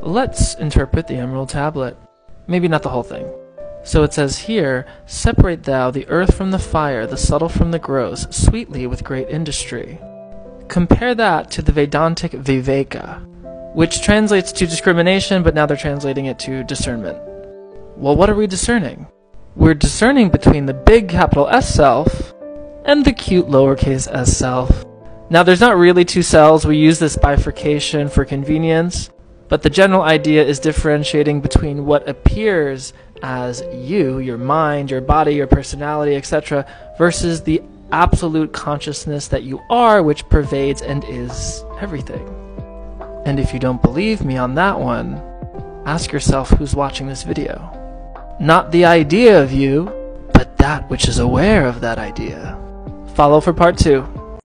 Let's interpret the Emerald Tablet. Maybe not the whole thing. So it says here, Separate thou the earth from the fire, the subtle from the gross, sweetly with great industry. Compare that to the Vedantic Viveka, which translates to discrimination, but now they're translating it to discernment. Well, what are we discerning? We're discerning between the big capital S self and the cute lowercase s self. Now, there's not really two cells. We use this bifurcation for convenience, but the general idea is differentiating between what appears as you, your mind, your body, your personality, etc., versus the absolute consciousness that you are, which pervades and is everything. And if you don't believe me on that one, ask yourself who's watching this video. Not the idea of you, but that which is aware of that idea. Follow for part two.